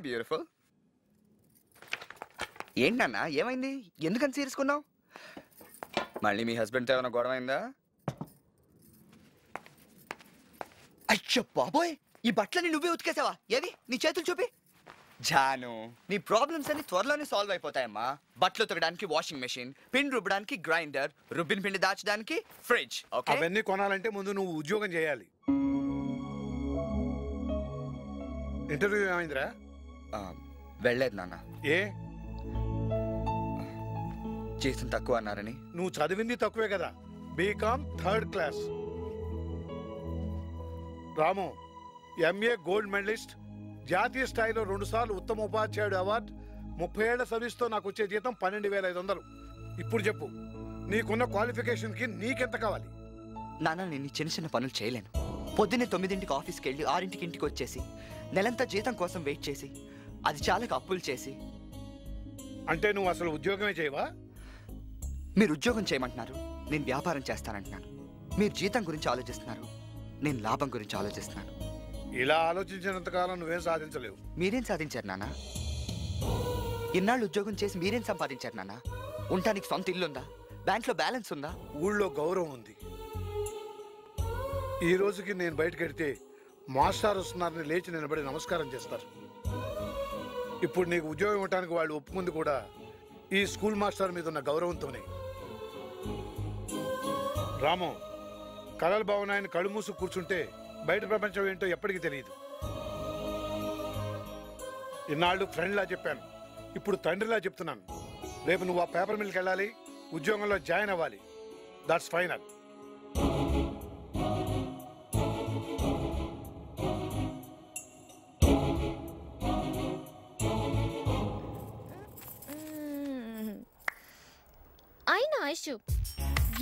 Hi beautiful ఏంటన్నా ఏమైంది? ఎందుకని సీరియస్కున్నావు మళ్ళీ మీ హస్బెండ్తో ఏమైనా గొడవ అయిందా? అయ్యో బాబోయ్! ఈ బట్టలని నువ్వే ఉతికేసావా? ఏవి నీ చేతులు చూపి. జాను. నీ ప్రాబ్లమ్స్ అన్ని త్వరలోనే సాల్వ్ అయిపోతాయమ్మా. బట్టలు ఉతకడానికి వాషింగ్ మెషిన్ పిండి రుబ్బడానికి గ్రైండర్ రుబ్బిన పిండి దాచడానికి ఫ్రిడ్జ్ ఓకే అవన్నీ కొనాలంటే ముందు నువ్వు ఉద్యోగం చేయాలి. ఇంటర్వ్యూ ఏమైందిరా? వెళ్ళలేదు నాన్న. ఏ? జీతం తక్కువ అన్నారని. నువ్వు చదివింది తక్కువే కదా. B Com third class Ramu M A gold medalist జాతీయ స్థాయిలో రెండుసార్లు ఉత్తమ ఉపాధ్యాయుడు అవార్డు ముప్పై ఏళ్ళ సర్వీస్తో నాకు వచ్చే జీతం పన్నెండు వేల ఐదు వందలు. ఇప్పుడు చెప్పు నీకున్న క్వాలిఫికేషన్కి నీకెంత కావాలి? నాన్న నేను చిన్న చిన్న పనులు చేయలేను. పొద్దున్నే తొమ్మిదింటికి ఆఫీస్కి వెళ్ళి ఆరింటికి ఇంటికి వచ్చేసి నెలంతా జీతం కోసం వెయిట్ చేసి అది చాలా అప్పులు చేసి. అంటే నువ్వు అసలు ఉద్యోగమే చేయవా? మీరు ఉద్యోగం చేయమంటున్నారు నేను వ్యాపారం చేస్తానంటున్నాను. మీరు జీతం గురించి ఆలోచిస్తున్నారు నేను లాభం గురించి ఆలోచిస్తున్నాను ఇలా ఆలోచించినంత కాలం నువ్వేం సాధించలేవు. మీరేం సాధించారు నాన్న ఇన్నాళ్ళు ఉద్యోగం చేసి మీరేం సంపాదించారు నాన్న ఉండటానికి సొంత ఇల్లు ఉందా? బ్యాంక్లో బ్యాలెన్స్ ఉందా? ఊళ్ళో గౌరవం ఉంది. ఈ రోజుకి నేను బయటకు వెడితే మాస్టర్ వస్తున్నారని లేచి నిలబడి నమస్కారం చేస్తారు. ఇప్పుడు నీకు ఉద్యోగం ఇవ్వడానికి వాళ్ళు ఒప్పుకుంది కూడా ఈ స్కూల్ మాస్టర్ మీద ఉన్న గౌరవంతోనే. రాము కళల భవన్ ఆయన కళ్ళు మూసు కూర్చుంటే బయట ప్రపంచం ఏంటో ఎప్పటికీ తెలియదు. ఇన్నాళ్ళు ఫ్రెండ్లా చెప్పాను. ఇప్పుడు తండ్రిలా చెప్తున్నాను. రేపు నువ్వు ఆ పేపర్ మిల్కి వెళ్ళాలి ఉద్యోగంలో జాయిన్ అవ్వాలి. దట్స్ ఫైనల్ ఐషు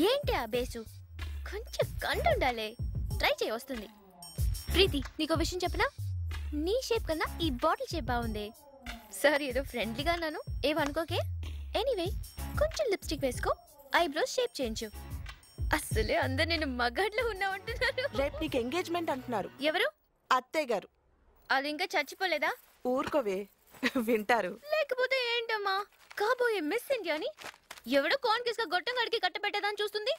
ఏంటి ఆ బేసు? కొంచెం కండు ఉండాలి ట్రై చేయి వస్తుంది. ప్రీతి నీకు విషయం చెప్పనా? నీ షేప్ కన్నా ఈ బాటిల్ షేప్ బాగుంది. సారీ ఏదో ఫ్రెండ్లీగా అన్నాను. ఏమనుకోకే ఎనీవే కొంచెం లిప్స్టిక్ వేసుకో. ఐబ్రోస్ షేప్ చేయించు. అస్సలే అందరు నేను మగాడ్లో ఉన్నామంటున్నారు రేపు నీకు ఎంగేజ్మెంట్ అంటున్నారు. ఎవరు? అత్తయ్య గారు. అది ఇంకా చచ్చిపోలేదా? ఊరుకోవే. వింటారు. లేకపోతే ఏంటమ్మా? కాబోయే మిస్ ఇండియాని ఎవడో కాన్కేస్గా గొట్టం గడికి కట్టబెట్టేదని చూస్తుంది?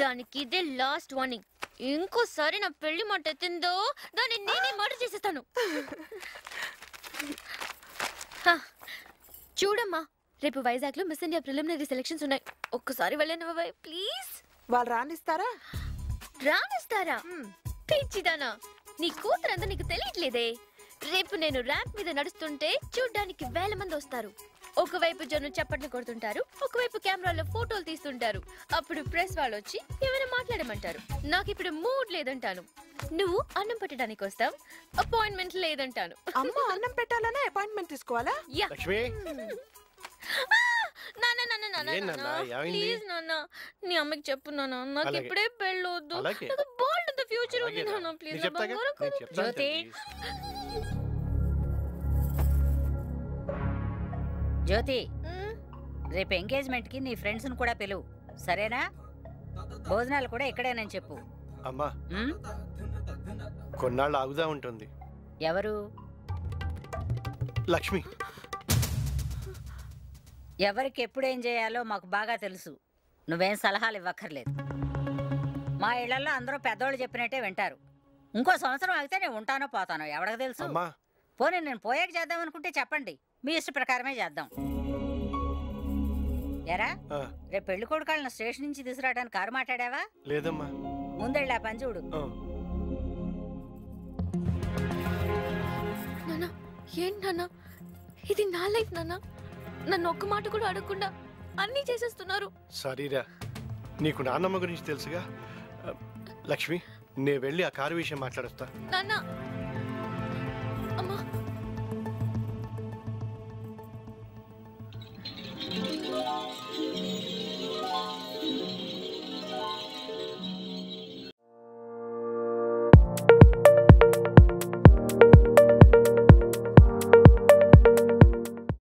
దానికి ఇదే లాస్ట్ వార్నింగ్ ఇంకోసారి నా పెళ్ళి మాట ఎత్తిందో దాన్ని నేనే మర్డర్ చేసేస్తాను. చూడమ్మా రేపు వైజాగ్లో మిస్ ఇండియా ప్రిలిమినరీ సెలక్షన్స్ ఉన్నాయి. ఒక్కసారి వెళ్ళను ప్లీజ్ వాళ్ళు రానిస్తారా? రానిస్తారా? పిచ్చిదానా నీ కూతురంతా నీకు తెలియట్లేదే. రేపు నేను ర్యాంప్ మీద నడుస్తుంటే చూడ్డానికి వేల మంది వస్తారు. ఒకవైపు జనం చప్పట్లు కొడుతుంటారు ఒకవైపు కెమెరాలో ఫోటోలు తీస్తుంటారు అప్పుడు ప్రెస్ వాళ్ళు వచ్చి ఏమైనా మాట్లాడమంటారు నాకు ఇప్పుడు మూడ్ లేదంటాను నువ్వు అన్నం పెట్టడానికి వస్తావు అపాయింట్మెంట్ లేదంటాను అమ్మ అన్నం పెట్టాలనే అపాయింట్మెంట్ తీసుకోవాలా యా లక్ష్మి! నాన్న నాన్న నాన్న ఏం నాన్న? నాన్న ఏమైంది? ప్లీజ్ నాన్న నీ అమ్మకి చెప్పు నాన్న నాకు అలాగే. ఇప్పుడే పెళ్ళొద్దు అలాగే. నాకు బోల్డ్ అంత ఫ్యూచర్ ఉంది అలాగే రా. నాన్న ప్లీజ్ నేను చెప్తాగా? నేను చెప్తాను జ్యోతి. తల్లి. జ్యోతి రేపు ఎంగేజ్మెంట్కి నీ ఫ్రెండ్స్ని కూడా పిలువు. సరేనా? భోజనాలు కూడా ఇక్కడేనని చెప్పు. అమ్మా? కొన్నాళ్ళు ఆగుదా ఉంటుంది. ఎవరు? లక్ష్మి. ఎవరికి ఎప్పుడు ఏం చేయాలో మాకు బాగా తెలుసు. నువ్వేం సలహాలు ఇవ్వక్కర్లేదు. మా ఇళ్ళలో అందరూ పెద్దోళ్ళు చెప్పినట్టే వింటారు. ఇంకో సంవత్సరం ఆగితే నేను ఉంటానో పోతానో ఎవరికి తెలుసు? అమ్మా. పోనీ నేను పోయాక చేద్దాం అనుకుంటే చెప్పండి. మీ ఇష్ట ప్రకారమే చేద్దాం. ఎరా రేపు పెళ్ళి కొడుకాళ్ళని స్టేషన్ నుంచి తీసుకురావడానికి కారు మాట్లాడావా? లేదమ్మా. ముందెళ్ళి ఆ పని చూడు. ఏంటి నాన్న ఇది నా లైఫ్ నాన్న. నన్ను ఒక్క మాట కూడా అడగకుండా అన్నీ చేసేస్తున్నారు. సరేరా. నీకు నాన్నమ్మ గురించి తెలుసుగా? లక్ష్మి నేను వెళ్ళి ఆ కారు విషయం మాట్లాడొస్తా. నాన్న